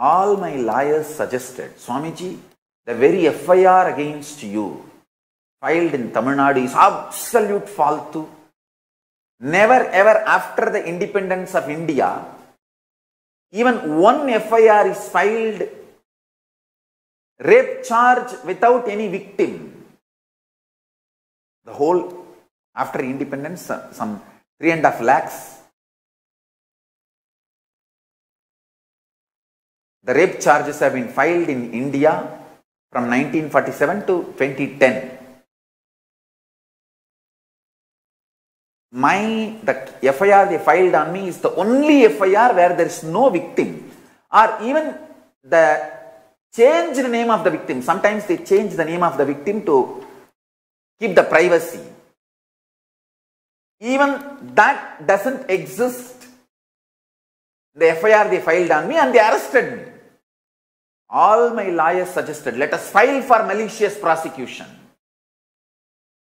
all my lawyers suggested, Swamiji, the very FIR against you filed in Tamil Nadu is absolute faltu. Never ever after the independence of India, even one FIR is filed, rape charge without any victim. The whole, after independence, some three and a half lakhs. The rape charges have been filed in India from 1947 to 2010. My the FIR they filed on me is the only FIR where there is no victim, or even the changed name of the victim. Sometimes they change the name of the victim to keep the privacy. Even that doesn't exist. The FIR they filed on me and they arrested me. All my lawyers suggested, let us file for malicious prosecution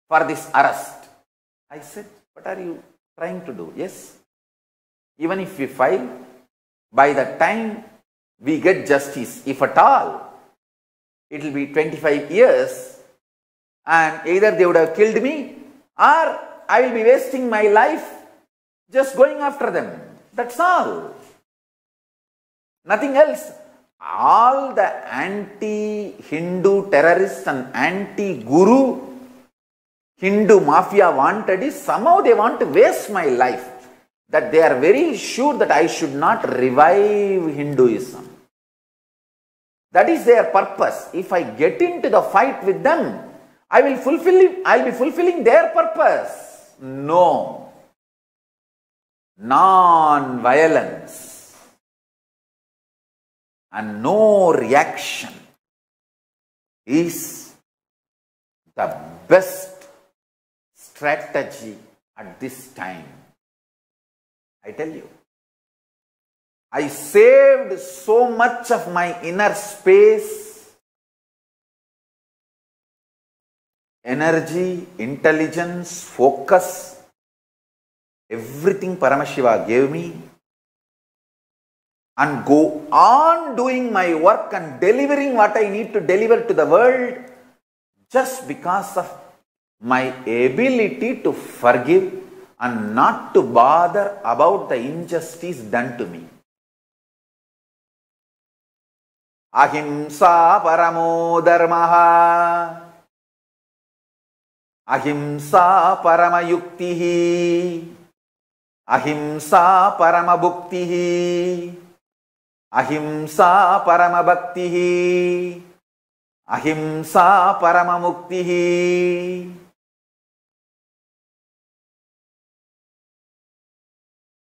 for this arrest. I said, what are you trying to do? Yes. Even if we file, by the time we get justice, if at all, it will be 25 years and either they would have killed me or I will be wasting my life just going after them. That's all. Nothing else. All the anti-Hindu terrorists and anti-Guru Hindu mafia wanted is somehow they want to waste my life. That they are very sure that I should not revive Hinduism. That is their purpose. If I get into the fight with them, I will fulfill I'll be fulfilling their purpose. No. Non-violence and no reaction is the best strategy at this time. I tell you. I saved so much of my inner space, energy, intelligence, focus, everything Paramashiva gave me and go on doing my work and delivering what I need to deliver to the world just because of my ability to forgive and not to bother about the injustice done to me. Ahimsa paramo dharmaha. Ahimsa paramayuktihi. Ahimsa paramabhuktihi अहिंसा परमभक्तिः अहिंसा परममुक्तिः